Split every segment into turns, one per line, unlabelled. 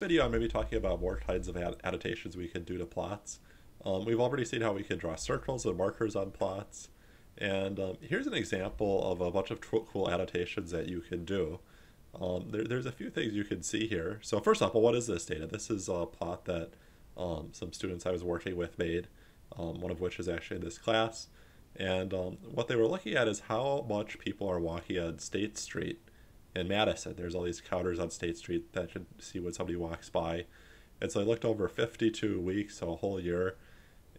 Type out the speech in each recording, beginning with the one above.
video I'm going to be talking about more kinds of annotations we can do to plots. Um, we've already seen how we can draw circles and markers on plots. And um, here's an example of a bunch of cool annotations that you can do. Um, there, there's a few things you can see here. So first off, well, what is this data? This is a plot that um, some students I was working with made, um, one of which is actually in this class. And um, what they were looking at is how much people are walking on State Street in Madison. There's all these counters on State Street that should see when somebody walks by. And so I looked over 52 weeks, so a whole year.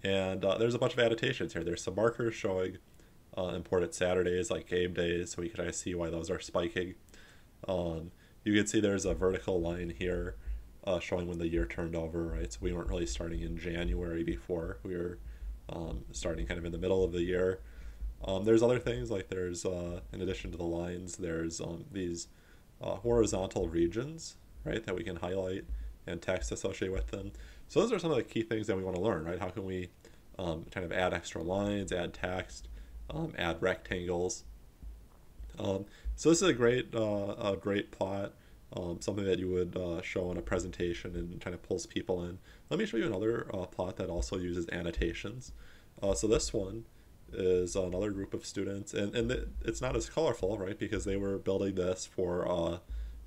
And uh, there's a bunch of annotations here. There's some markers showing uh, important Saturdays, like game days, so we can kind of see why those are spiking. Um, you can see there's a vertical line here uh, showing when the year turned over, right? So we weren't really starting in January before. We were um, starting kind of in the middle of the year. Um, there's other things like there's, uh, in addition to the lines, there's um, these uh, horizontal regions, right, that we can highlight and text associated with them. So those are some of the key things that we want to learn, right? How can we um, kind of add extra lines, add text, um, add rectangles. Um, so this is a great, uh, a great plot, um, something that you would uh, show in a presentation and kind of pulls people in. Let me show you another uh, plot that also uses annotations. Uh, so this one, is another group of students, and and it's not as colorful, right? Because they were building this for uh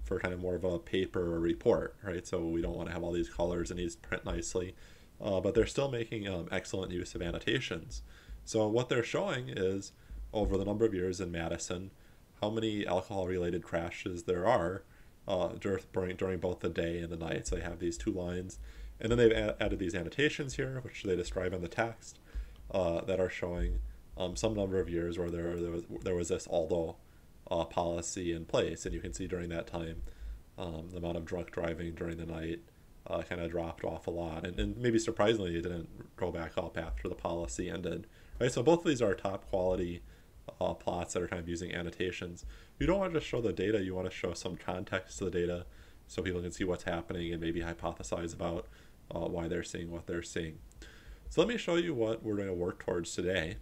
for kind of more of a paper or report, right? So we don't want to have all these colors and these print nicely, uh, but they're still making um, excellent use of annotations. So what they're showing is over the number of years in Madison, how many alcohol-related crashes there are uh, during during both the day and the night. So they have these two lines, and then they've added these annotations here, which they describe in the text, uh, that are showing um, some number of years where there, there was there was this although uh, policy in place, and you can see during that time um, the amount of drunk driving during the night uh, kind of dropped off a lot, and, and maybe surprisingly it didn't go back up after the policy ended. Right, so both of these are top quality uh, plots that are kind of using annotations. You don't want to just show the data; you want to show some context to the data so people can see what's happening and maybe hypothesize about uh, why they're seeing what they're seeing. So let me show you what we're going to work towards today.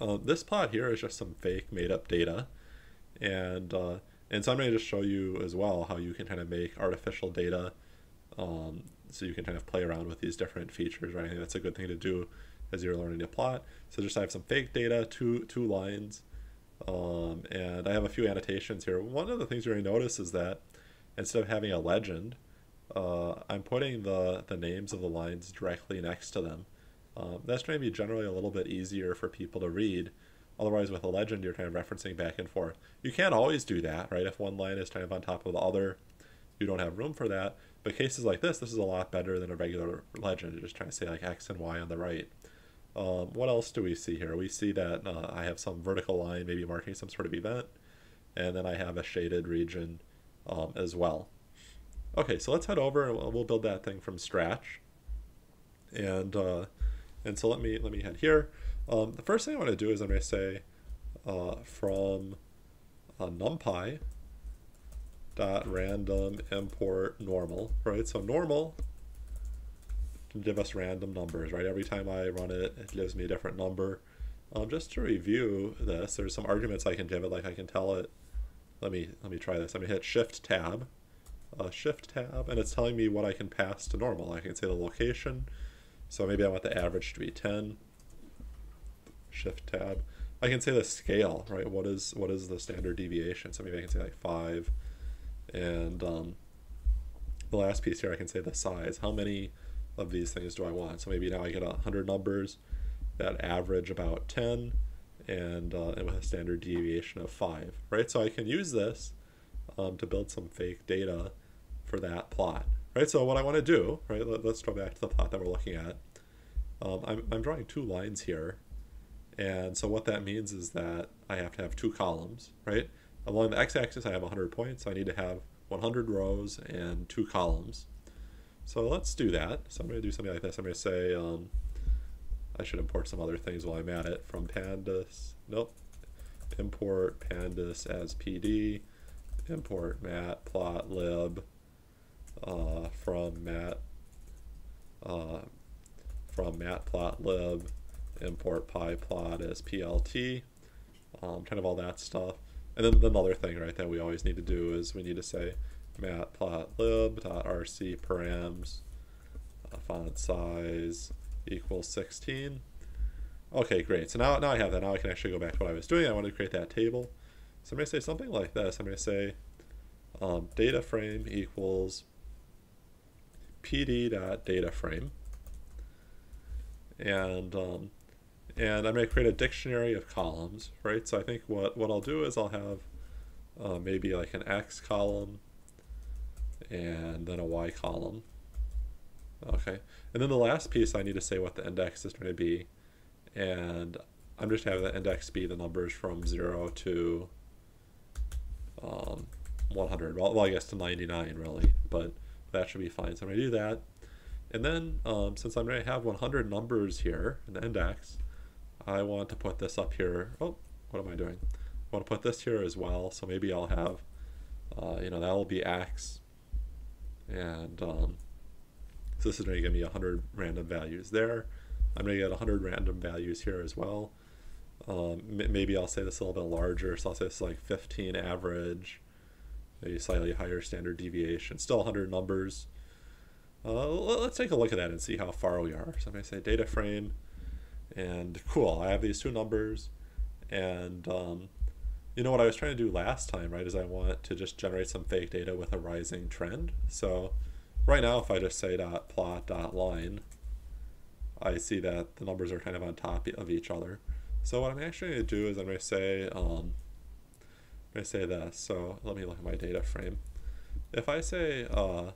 Uh, this plot here is just some fake made up data. And, uh, and so I'm going to just show you as well how you can kind of make artificial data um, so you can kind of play around with these different features, right? I think that's a good thing to do as you're learning to plot. So just I have some fake data, two, two lines, um, and I have a few annotations here. One of the things you're going to notice is that instead of having a legend, uh, I'm putting the, the names of the lines directly next to them. Um, that's going to be generally a little bit easier for people to read. Otherwise, with a legend, you're kind of referencing back and forth. You can't always do that, right? If one line is kind of on top of the other, you don't have room for that. But cases like this, this is a lot better than a regular legend. You're just trying to say like X and Y on the right. Um, what else do we see here? We see that uh, I have some vertical line, maybe marking some sort of event, and then I have a shaded region um, as well. Okay, so let's head over and we'll build that thing from scratch. And uh, and so let me let me head here. Um, the first thing I want to do is I'm going to say uh, from uh, numpy dot random import normal, right? So normal can give us random numbers, right? Every time I run it, it gives me a different number. Um, just to review this, there's some arguments I can give it, like I can tell it, let me let me try this. I'm gonna hit Shift Tab, uh, Shift Tab, and it's telling me what I can pass to normal. I can say the location, so maybe I want the average to be 10. Shift tab. I can say the scale, right? What is what is the standard deviation? So maybe I can say like 5. And um, the last piece here, I can say the size. How many of these things do I want? So maybe now I get 100 numbers that average about 10 and, uh, and with a standard deviation of 5, right? So I can use this um, to build some fake data for that plot right? So what I want to do, right, let, us go back to the plot that we're looking at. Um, I'm, I'm drawing two lines here. And so what that means is that I have to have two columns, right? Along the x-axis, I have 100 points. So I need to have 100 rows and two columns. So let's do that. So I'm going to do something like this. I'm going to say, um, I should import some other things while I'm at it from pandas. Nope. Import pandas as PD. Import matplotlib uh, from Matt uh, from matplotlib import pyplot as plt, um, kind of all that stuff. And then another thing, right, that we always need to do is we need to say matplotlib.rc params uh, font size equals 16. Okay, great. So now, now I have that. Now I can actually go back to what I was doing. I want to create that table. So I'm going to say something like this. I'm going to say um, data frame equals pd.dataframe. And um, and I'm going to create a dictionary of columns, right? So I think what, what I'll do is I'll have uh, maybe like an X column and then a Y column. Okay, and then the last piece I need to say what the index is going to be, and I'm just having the index be the numbers from 0 to um, 100, well, well, I guess to 99 really, but that should be fine. So I'm going to do that. And then, um, since I'm going to have 100 numbers here in the index, I want to put this up here. Oh, what am I doing? I want to put this here as well. So maybe I'll have, uh, you know, that'll be X. And um, so this is going to give me 100 random values there. I'm going to get 100 random values here as well. Um, maybe I'll say this a little bit larger. So I'll say this is like 15 average, maybe slightly higher standard deviation. Still 100 numbers. Uh, let's take a look at that and see how far we are. So I'm going to say data frame and cool, I have these two numbers. And um, you know what I was trying to do last time, right, is I want to just generate some fake data with a rising trend. So right now, if I just say dot plot dot line, I see that the numbers are kind of on top of each other. So what I'm actually going to do is I'm going to say, um, I'm going to say this. So let me look at my data frame. If I say uh,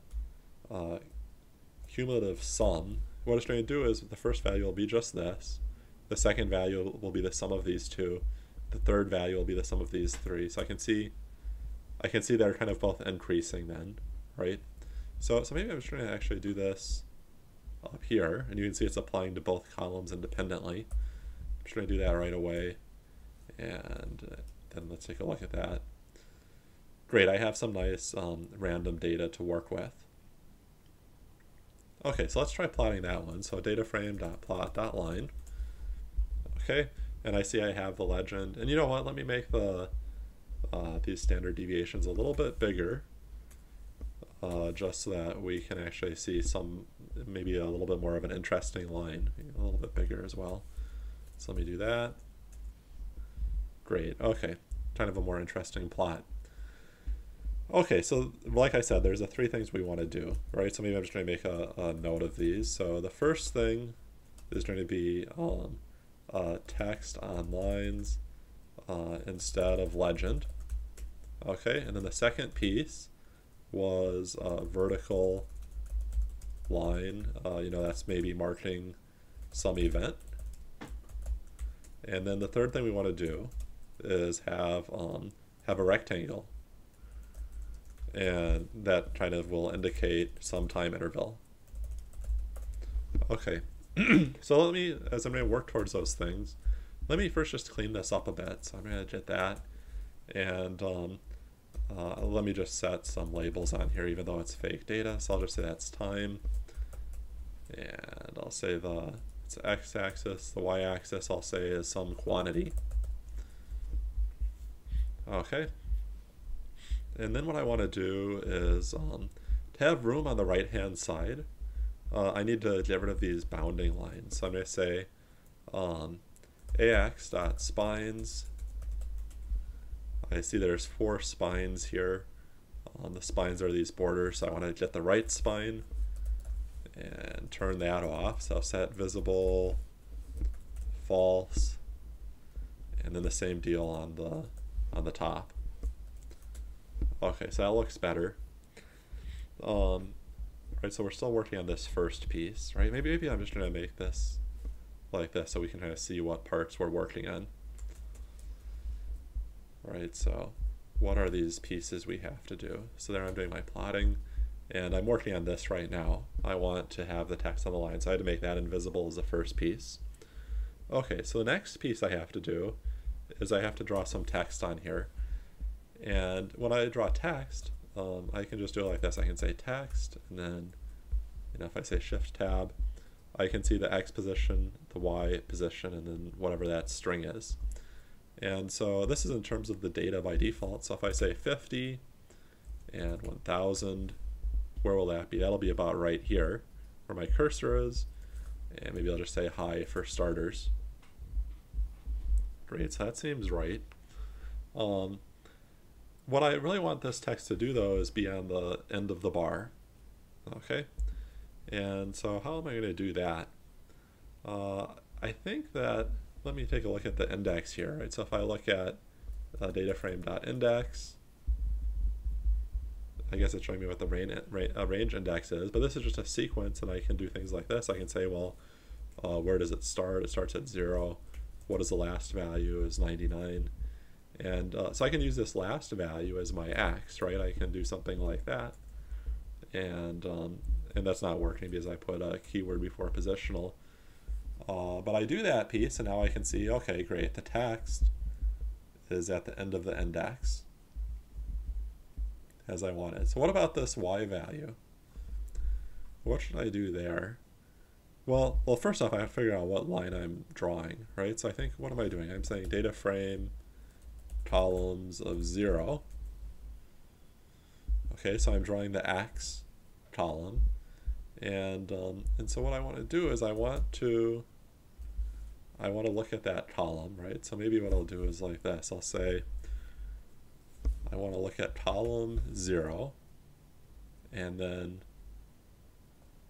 uh, cumulative sum, what it's going to do is the first value will be just this. The second value will be the sum of these two. The third value will be the sum of these three. So I can see, I can see they're kind of both increasing then, right? So, so maybe I'm just going to actually do this up here, and you can see it's applying to both columns independently. I'm just going to do that right away, and uh, then let's take a look at that. Great, I have some nice um, random data to work with. Okay, so let's try plotting that one. So data frame dot plot dot line. Okay, and I see I have the legend. And you know what? Let me make the uh, these standard deviations a little bit bigger, uh, just so that we can actually see some, maybe a little bit more of an interesting line, a little bit bigger as well. So let me do that. Great. Okay, kind of a more interesting plot. Okay, so like I said, there's the three things we want to do, right? So maybe I'm just going to make a, a note of these. So the first thing is going to be um, uh, text on lines uh, instead of legend. Okay, and then the second piece was a vertical line. Uh, you know, that's maybe marking some event. And then the third thing we want to do is have um, have a rectangle. And that kind of will indicate some time interval. Okay, so let me, as I'm going to work towards those things, let me first just clean this up a bit. So I'm going to get that. And um, uh, let me just set some labels on here, even though it's fake data. So I'll just say that's time. And I'll say the it's x-axis. The y-axis I'll say is some quantity. Okay. And then what I want to do is um, to have room on the right-hand side uh, I need to get rid of these bounding lines. So I'm going to say um, ax dot spines. I see there's four spines here. Um, the spines are these borders, so I want to get the right spine and turn that off. So I'll set visible, false, and then the same deal on the on the top. Okay, so that looks better. Um, right? So we're still working on this first piece, right? Maybe, maybe I'm just going to make this like this so we can kind of see what parts we're working on. Right, so what are these pieces we have to do? So there I'm doing my plotting, and I'm working on this right now. I want to have the text on the line, so I had to make that invisible as the first piece. Okay, so the next piece I have to do is I have to draw some text on here. And when I draw text, um, I can just do it like this. I can say text, and then, you know, if I say shift tab, I can see the X position, the Y position, and then whatever that string is. And so this is in terms of the data by default. So if I say 50, and 1000. Where will that be? That'll be about right here where my cursor is. And maybe I'll just say hi for starters. Great, so that seems right. Um, what I really want this text to do though is be on the end of the bar. Okay, and so how am I going to do that? Uh, I think that, let me take a look at the index here, right? So if I look at uh, dataframe.index, I guess it's showing me what the range, uh, range index is, but this is just a sequence and I can do things like this. I can say, well, uh, where does it start? It starts at zero. What is the last value is 99. And uh, so I can use this last value as my x, right? I can do something like that. And, um, and that's not working because I put a keyword before positional. Uh, but I do that piece and now I can see, okay, great, the text is at the end of the index as I wanted. So what about this y value? What should I do there? Well, well, first off, I have to figure out what line I'm drawing, right? So I think, what am I doing? I'm saying data frame columns of zero. Okay, so I'm drawing the x column. And, um, and so what I want to do is I want to, I want to look at that column, right? So maybe what I'll do is like this. I'll say, I want to look at column 0 and then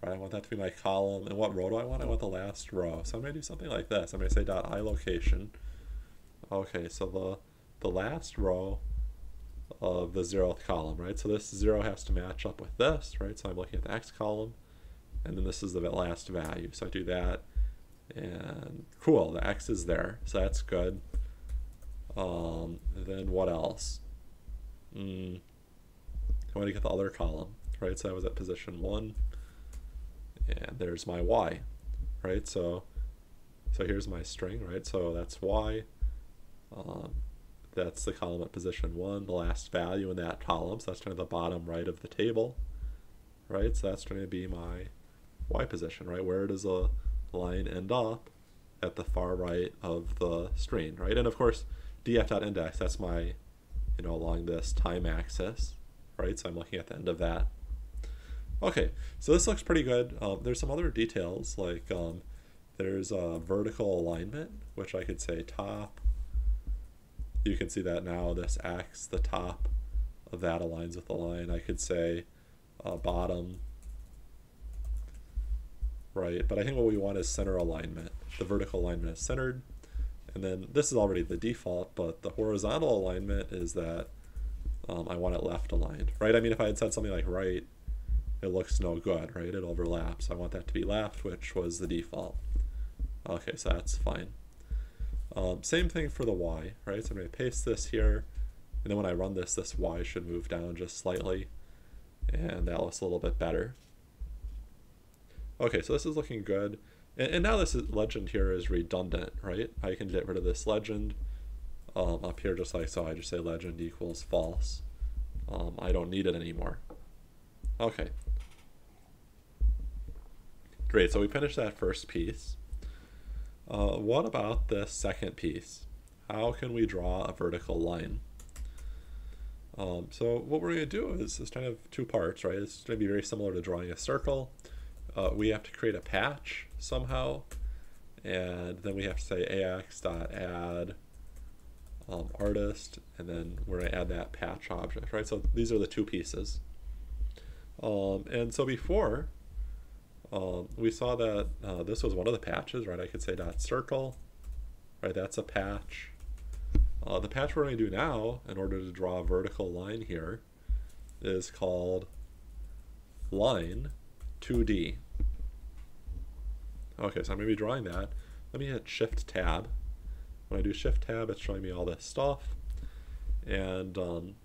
right, I want that to be my column. And what row do I want? I want the last row. So I'm going to do something like this. I'm going to say dot i location. Okay, so the, the last row of the zeroth column, right? So this 0 has to match up with this, right? So I'm looking at the x column, and then this is the last value. So I do that, and cool, the x is there, so that's good. Um, then what else? Mm, I want to get the other column, right? So I was at position one, and there's my y, right? So, so here's my string, right? So that's y. Um, that's the column at position one, the last value in that column. So that's kind of the bottom right of the table, right? So that's going to be my y position, right? Where does a line end up at the far right of the string, right? And of course, df.index, that's my you know, along this time axis, right? So I'm looking at the end of that. Okay, so this looks pretty good. Um, there's some other details, like um, there's a vertical alignment, which I could say top. You can see that now, this X, the top of that aligns with the line. I could say uh, bottom, right? But I think what we want is center alignment. The vertical alignment is centered. And then this is already the default, but the horizontal alignment is that um, I want it left aligned, right? I mean, if I had said something like right, it looks no good, right? It overlaps. I want that to be left, which was the default. Okay, so that's fine. Um, same thing for the y, right? So I'm going to paste this here, and then when I run this, this y should move down just slightly, and that looks a little bit better. Okay, so this is looking good. And, and now this is, legend here is redundant, right? I can get rid of this legend um, up here just like so. I just say legend equals false. Um, I don't need it anymore. Okay. Great, so we finished that first piece. Uh, what about the second piece? How can we draw a vertical line? Um, so what we're going to do is, is kind of two parts, right? It's going to be very similar to drawing a circle uh, we have to create a patch somehow and then we have to say ax ax.add um, artist and then we're going to add that patch object right so these are the two pieces um, and so before um, we saw that uh, this was one of the patches right I could say dot circle right that's a patch uh, the patch we're going to do now in order to draw a vertical line here is called line 2D. Okay, so I'm going to be drawing that. Let me hit Shift Tab. When I do Shift Tab, it's showing me all this stuff. And um,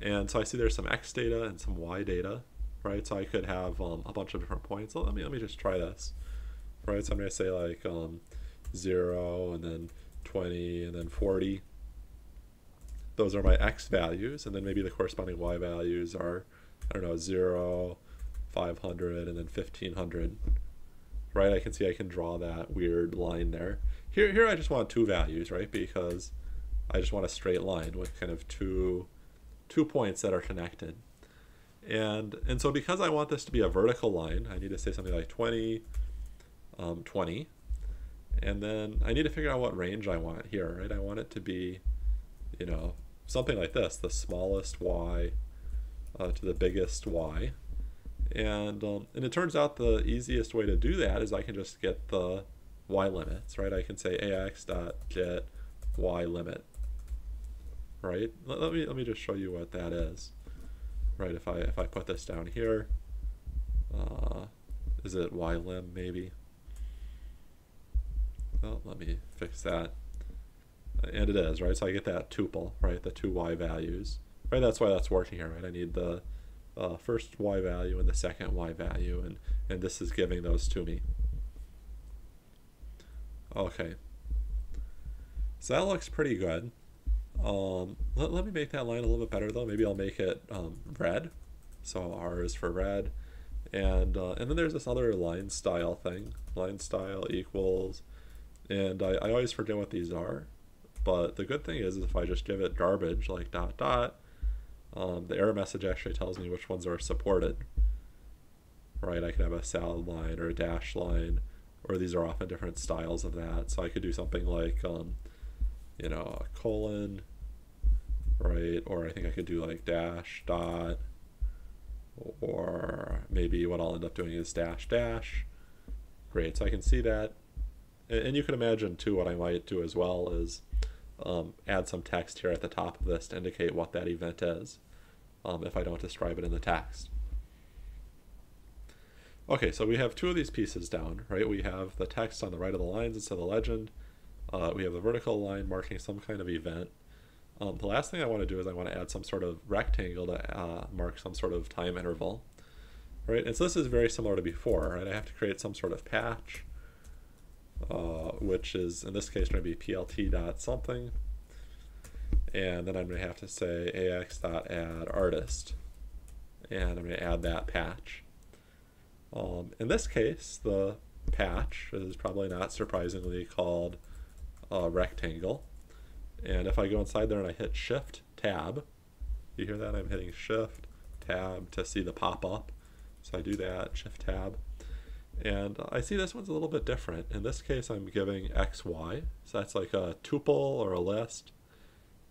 and so I see there's some X data and some Y data, right? So I could have um, a bunch of different points. Let me let me just try this, right? So I'm to say like um, zero and then 20 and then 40. Those are my X values, and then maybe the corresponding Y values are I don't know zero, 500 and then 1500 right I can see I can draw that weird line there here here I just want two values right because I just want a straight line with kind of two two points that are connected And, and so because I want this to be a vertical line, I need to say something like 20, um, 20. And then I need to figure out what range I want here, right? I want it to be, you know, something like this, the smallest y uh, to the biggest y. And, um, and it turns out the easiest way to do that is I can just get the y limits, right? I can say ax dot get y limit, right? Let, let, me let me just show you what that is, right? If I if I put this down here, uh, is it y lim maybe? Well, let me fix that, and it is right. So I get that tuple, right? The two y values, right? That's why that's working here, right? I need the uh, first y value and the second y value, and and this is giving those to me. Okay. So that looks pretty good. Um, let, let me make that line a little bit better though. Maybe I'll make it um, red. So R is for red. And, uh, and then there's this other line style thing. Line style equals, and I, I always forget what these are. But the good thing is if I just give it garbage like dot dot, um, the error message actually tells me which ones are supported. Right, I could have a solid line or a dash line or these are often different styles of that. So I could do something like, um, you know, a colon, right? Or I think I could do like dash dot, or maybe what I'll end up doing is dash dash. Great, so I can see that. And you can imagine too what I might do as well is um, add some text here at the top of this to indicate what that event is um, if I don't describe it in the text. Okay, so we have two of these pieces down, right? We have the text on the right of the lines instead of the legend. Uh, we have the vertical line marking some kind of event. Um, the last thing I want to do is I want to add some sort of rectangle to uh, mark some sort of time interval, right? And so this is very similar to before, right? I have to create some sort of patch, uh, which is in this case going to be plt dot something, and then I'm going to have to say ax dot add artist, and I'm going to add that patch. Um, in this case, the patch is probably not surprisingly called a rectangle. And if I go inside there and I hit Shift Tab, you hear that? I'm hitting Shift Tab to see the pop-up. So I do that, Shift Tab. And I see this one's a little bit different. In this case, I'm giving XY. So that's like a tuple or a list.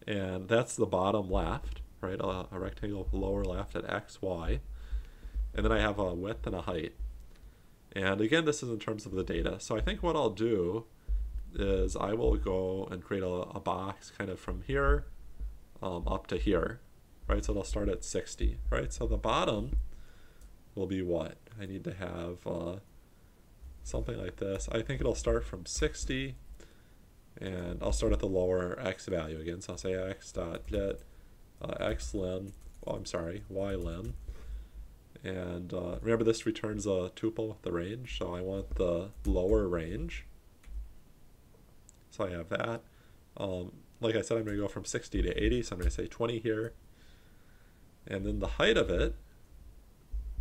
And that's the bottom left, right? A, a rectangle lower left at XY and then I have a width and a height. And again, this is in terms of the data. So I think what I'll do is I will go and create a, a box kind of from here um, up to here, right? So it'll start at 60, right? So the bottom will be what? I need to have uh, something like this. I think it'll start from 60 and I'll start at the lower x value again. So I'll say x dot get uh, x lim, oh, I'm sorry, y lim and uh, remember this returns a tuple with the range, so I want the lower range. So I have that. Um, like I said, I'm going to go from 60 to 80, so I'm going to say 20 here. And then the height of it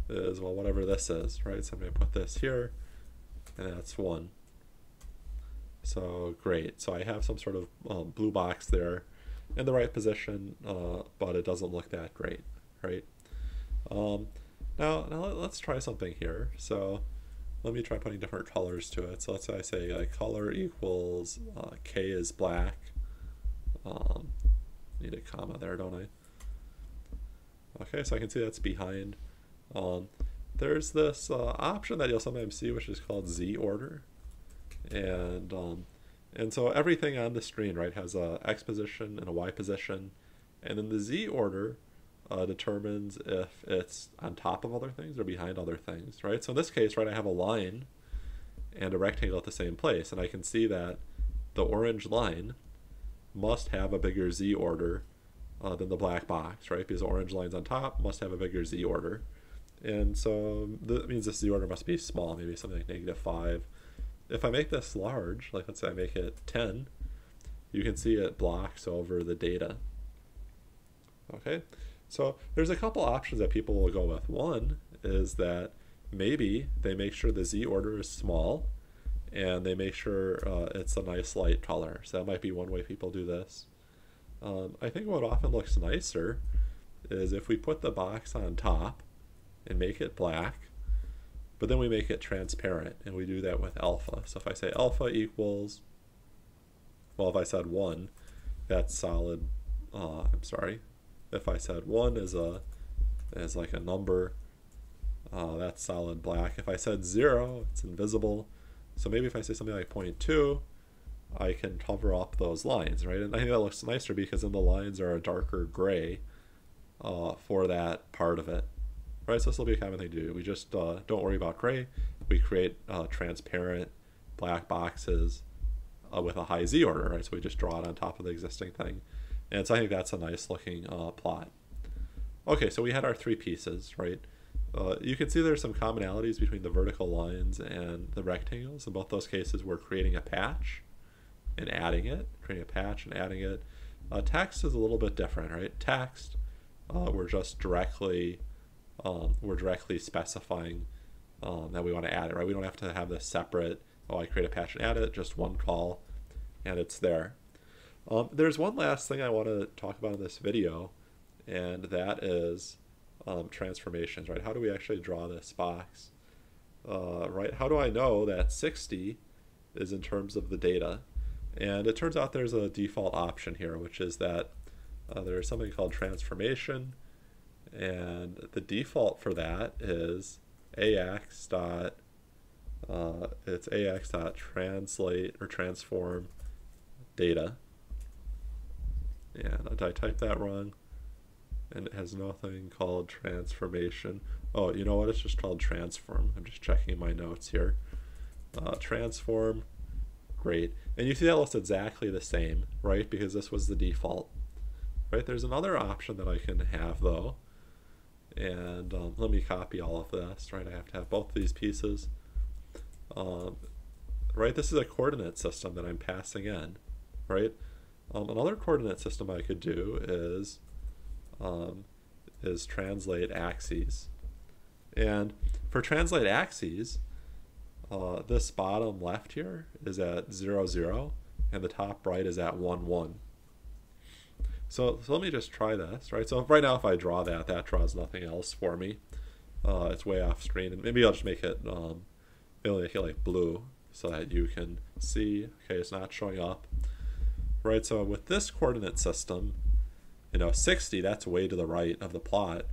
is, well, whatever this is, right? So I'm going to put this here, and that's 1. So great. So I have some sort of um, blue box there in the right position, uh, but it doesn't look that great, right? Um, now, now let's try something here. So let me try putting different colors to it. So let's say I say uh, color equals uh, K is black. Um, need a comma there, don't I? Okay, so I can see that's behind. Um, there's this uh, option that you'll sometimes see, which is called Z order, and um, and so everything on the screen, right, has a X position and a Y position, and then the Z order uh, determines if it's on top of other things or behind other things, right? So in this case, right, I have a line and a rectangle at the same place, and I can see that the orange line must have a bigger z order uh, than the black box, right? Because the orange line's on top must have a bigger z order. And so that means this z order must be small, maybe something like negative 5. If I make this large, like let's say I make it 10, you can see it blocks over the data. Okay, so there's a couple options that people will go with. One is that maybe they make sure the Z order is small and they make sure uh, it's a nice light color. So that might be one way people do this. Um, I think what often looks nicer is if we put the box on top and make it black, but then we make it transparent, and we do that with alpha. So if I say alpha equals, well, if I said 1, that's solid, uh, I'm sorry. If I said 1 is a is like a number, uh, that's solid black. If I said 0, it's invisible. So maybe if I say something like 0.2, I can cover up those lines, right? And I think that looks nicer because then the lines are a darker gray uh, for that part of it, right? So this will be a common thing to do. We just uh, don't worry about gray. We create uh, transparent black boxes uh, with a high Z order, right? So we just draw it on top of the existing thing. And so I think that's a nice looking uh, plot. Okay, so we had our three pieces, right? Uh, you can see there's some commonalities between the vertical lines and the rectangles. In both those cases, we're creating a patch and adding it, creating a patch and adding it. Uh, text is a little bit different, right? Text, uh, we're just directly, um, we're directly specifying um, that we want to add it, right? We don't have to have this separate, oh, I create a patch and add it, just one call, and it's there. Um, there's one last thing I want to talk about in this video, and that is um, transformations, right? How do we actually draw this box, uh, right? How do I know that 60 is in terms of the data? And it turns out there's a default option here, which is that uh, there's something called transformation, and the default for that is ax dot uh, it's ax dot translate or transform data. And I type that wrong? and it has nothing called transformation. Oh, you know what? It's just called transform. I'm just checking my notes here. Uh, transform, great. And you see that looks exactly the same, right? Because this was the default, right? There's another option that I can have though. And um, let me copy all of this, right? I have to have both these pieces. Um, right, this is a coordinate system that I'm passing in, right? Um, another coordinate system I could do is um, is translate axes. And for translate axes, uh, this bottom left here is at 0, 0, and the top right is at 1, 1. So, so let me just try this, right? So right now if I draw that, that draws nothing else for me. Uh, it's way off screen, and maybe I'll just make it, um, maybe make it like blue so that you can see, okay, it's not showing up. Right, so with this coordinate system, you know 60 that's way to the right of the plot.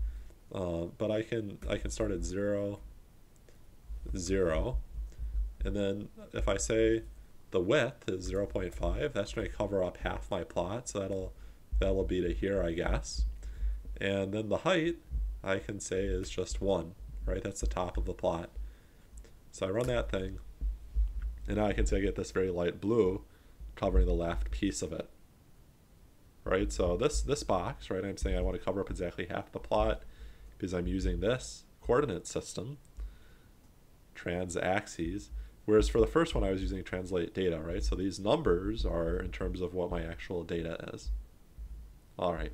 Uh, but I can I can start at 0 0 and then if I say the width is 0.5 that's going to cover up half my plot. So that'll that'll be to here I guess. And then the height I can say is just 1 right? That's the top of the plot. So I run that thing and now I can say I get this very light blue covering the left piece of it right? So this, this box, right, I'm saying I want to cover up exactly half the plot because I'm using this coordinate system, trans axes, whereas for the first one I was using translate data, right? So these numbers are in terms of what my actual data is. All right.